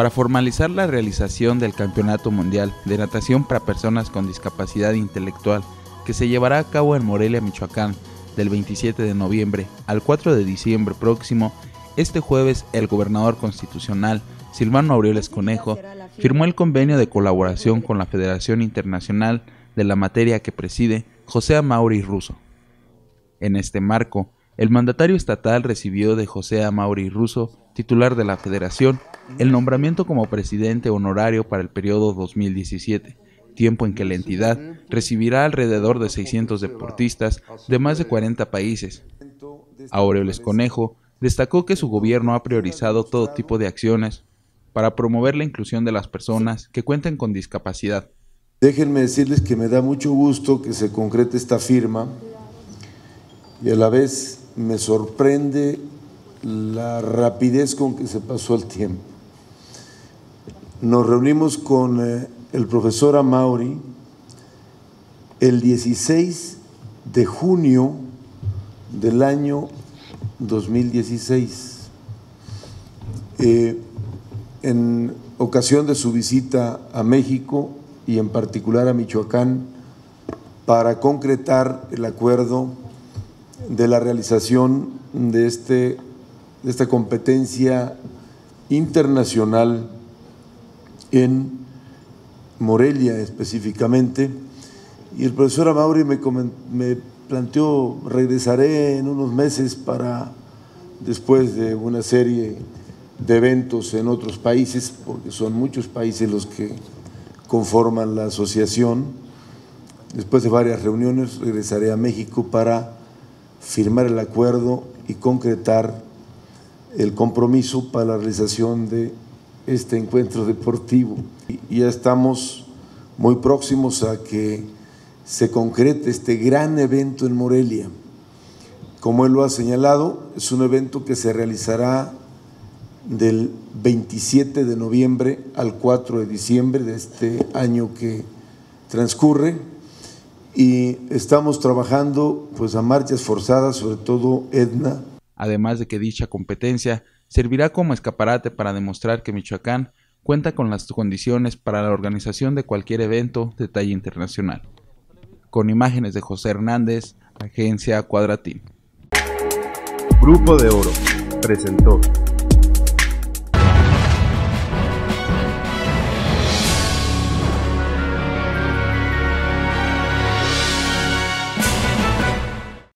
para formalizar la realización del Campeonato Mundial de Natación para Personas con Discapacidad Intelectual que se llevará a cabo en Morelia, Michoacán, del 27 de noviembre al 4 de diciembre próximo, este jueves el gobernador constitucional Silvano Aureoles Conejo firmó el convenio de colaboración con la Federación Internacional de la materia que preside José Amauri Russo. En este marco, el mandatario estatal recibió de José Amauri Russo, titular de la federación, el nombramiento como presidente honorario para el periodo 2017, tiempo en que la entidad recibirá alrededor de 600 deportistas de más de 40 países. Aureoles Conejo destacó que su gobierno ha priorizado todo tipo de acciones para promover la inclusión de las personas que cuenten con discapacidad. Déjenme decirles que me da mucho gusto que se concrete esta firma y a la vez me sorprende la rapidez con que se pasó el tiempo. Nos reunimos con eh, el profesor Amauri el 16 de junio del año 2016. Eh, en ocasión de su visita a México y en particular a Michoacán para concretar el acuerdo de la realización de, este, de esta competencia internacional en Morelia específicamente. Y el profesor Amauri me, me planteó, regresaré en unos meses para, después de una serie de eventos en otros países, porque son muchos países los que conforman la asociación. Después de varias reuniones regresaré a México para firmar el acuerdo y concretar el compromiso para la realización de este encuentro deportivo. Y ya estamos muy próximos a que se concrete este gran evento en Morelia. Como él lo ha señalado, es un evento que se realizará del 27 de noviembre al 4 de diciembre de este año que transcurre y estamos trabajando pues a marchas forzadas, sobre todo Edna. Además de que dicha competencia servirá como escaparate para demostrar que Michoacán cuenta con las condiciones para la organización de cualquier evento de talla internacional. Con imágenes de José Hernández, Agencia Cuadratín. Grupo de Oro presentó